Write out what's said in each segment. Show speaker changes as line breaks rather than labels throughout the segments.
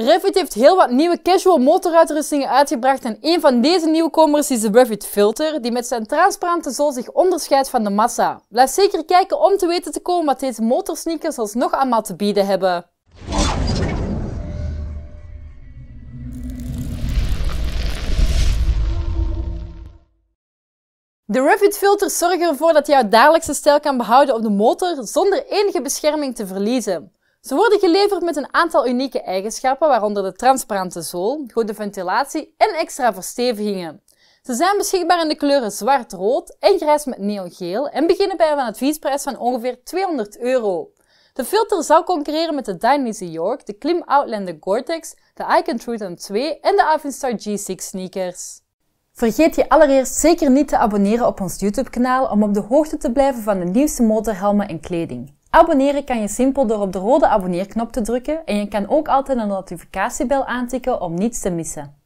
Revit heeft heel wat nieuwe casual motoruitrustingen uitgebracht en een van deze nieuwkomers is de Revit Filter, die met zijn transparante zool zich onderscheidt van de massa. Blijf zeker kijken om te weten te komen wat deze motorsneakers alsnog allemaal te bieden hebben. De Revit filters zorgen ervoor dat je jouw dagelijkse stijl kan behouden op de motor zonder enige bescherming te verliezen. Ze worden geleverd met een aantal unieke eigenschappen, waaronder de transparante zool, goede ventilatie en extra verstevigingen. Ze zijn beschikbaar in de kleuren zwart, rood en grijs met neongeel en beginnen bij een adviesprijs van ongeveer 200 euro. De filter zal concurreren met de Dynezy York, de Klim Outlander Gore-Tex, de Icon Truth M2 en de Avinstar G6 sneakers. Vergeet je allereerst zeker niet te abonneren op ons YouTube kanaal om op de hoogte te blijven van de nieuwste motorhelmen en kleding. Abonneren kan je simpel door op de rode abonneerknop te drukken en je kan ook altijd een notificatiebel aantikken om niets te missen.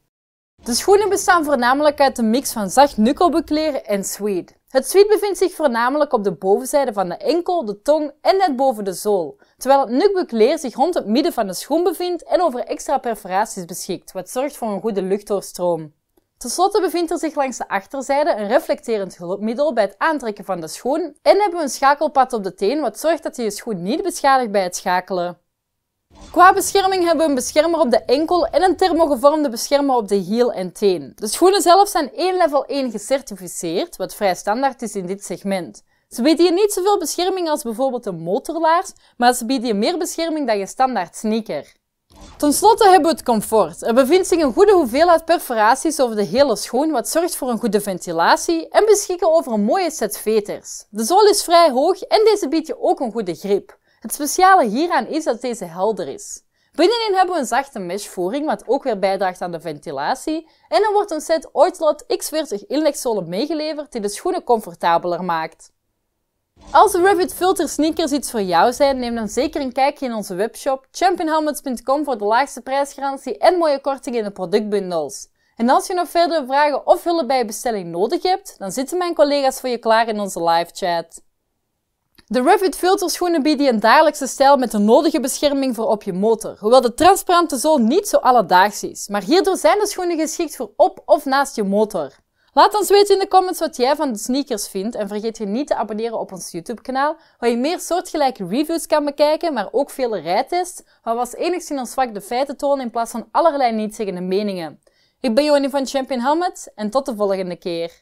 De schoenen bestaan voornamelijk uit een mix van zacht knuckelbekleer en suede. Het suede bevindt zich voornamelijk op de bovenzijde van de enkel, de tong en net boven de zool, terwijl het nukbekleer zich rond het midden van de schoen bevindt en over extra perforaties beschikt, wat zorgt voor een goede luchtdoorstroom. Ten slotte bevindt er zich langs de achterzijde een reflecterend hulpmiddel bij het aantrekken van de schoen en hebben we een schakelpad op de teen wat zorgt dat je je schoen niet beschadigt bij het schakelen. Qua bescherming hebben we een beschermer op de enkel en een thermogevormde beschermer op de hiel en teen. De schoenen zelf zijn 1 level 1 gecertificeerd, wat vrij standaard is in dit segment. Ze bieden je niet zoveel bescherming als bijvoorbeeld een motorlaars, maar ze bieden je meer bescherming dan je standaard sneaker. Ten slotte hebben we het comfort. Er bevindt zich een goede hoeveelheid perforaties over de hele schoen, wat zorgt voor een goede ventilatie en beschikken over een mooie set veters. De zool is vrij hoog en deze biedt je ook een goede grip. Het speciale hieraan is dat deze helder is. Binnenin hebben we een zachte meshvoering, wat ook weer bijdraagt aan de ventilatie. En er wordt een set Oitlot X40 inlegzolen meegeleverd die de schoenen comfortabeler maakt. Als de Revit Filter sneakers iets voor jou zijn, neem dan zeker een kijkje in onze webshop championhelmets.com voor de laagste prijsgarantie en mooie kortingen in de productbundels. En als je nog verdere vragen of hulp bij je bestelling nodig hebt, dan zitten mijn collega's voor je klaar in onze live chat. De Revit filterschoenen bieden je een dagelijkse stijl met de nodige bescherming voor op je motor, hoewel de transparante zool niet zo alledaags is. Maar hierdoor zijn de schoenen geschikt voor op of naast je motor. Laat ons weten in de comments wat jij van de sneakers vindt en vergeet je niet te abonneren op ons YouTube kanaal, waar je meer soortgelijke reviews kan bekijken, maar ook vele rijtests, waar we als enigszins ons vak de feiten tonen in plaats van allerlei nietszeggende meningen. Ik ben Joni van Champion Helmet en tot de volgende keer.